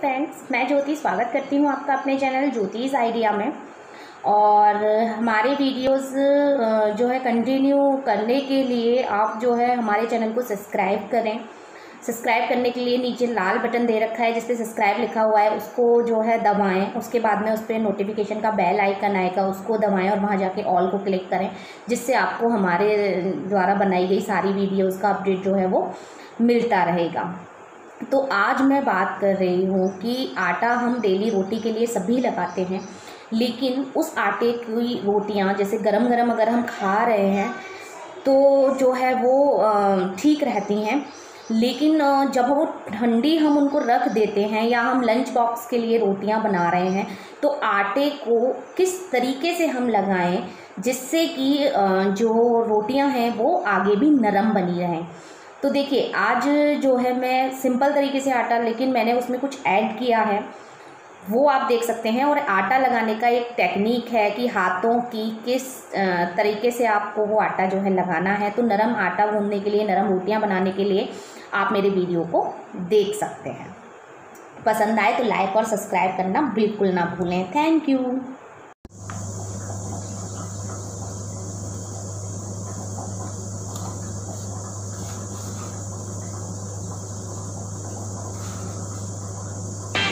Friends मैं ज्योति स्वागत करती हूँ आपका अपने चैनल ज्योतिष आइडिया में। और हमारे वीडियोस जो है कंटिन्यू करने के लिए आप जो है हमारे चैनल को सब्सक्राइब करें। सब्सक्राइब करने के लिए नीचे लाल बटन दे रखा है जिस पे सब्सक्राइब लिखा हुआ है, उसको जो है दबाएँ। उसके बाद में उस पर नोटिफिकेशन का बेल आइकन आएगा, उसको दबाएँ और वहाँ जाके ऑल को क्लिक करें, जिससे आपको हमारे द्वारा बनाई गई सारी वीडियोज़ का अपडेट जो है वो मिलता रहेगा। तो आज मैं बात कर रही हूँ कि आटा हम डेली रोटी के लिए सभी लगाते हैं, लेकिन उस आटे की रोटियाँ, जैसे गरम गरम अगर हम खा रहे हैं तो जो है वो ठीक रहती हैं। लेकिन जब वो ठंडी हम उनको रख देते हैं या हम लंच बॉक्स के लिए रोटियाँ बना रहे हैं तो आटे को किस तरीके से हम लगाएँ, जिससे कि जो रोटियाँ हैं वो आगे भी नरम बनी रहें। तो देखिए, आज जो है मैं सिंपल तरीके से आटा, लेकिन मैंने उसमें कुछ ऐड किया है, वो आप देख सकते हैं। और आटा लगाने का एक टेक्निक है कि हाथों की किस तरीके से आपको वो आटा जो है लगाना है। तो नरम आटा गूंदने के लिए, नरम रोटियाँ बनाने के लिए आप मेरे वीडियो को देख सकते हैं। पसंद आए तो लाइक और सब्सक्राइब करना बिल्कुल ना भूलें। Thank you.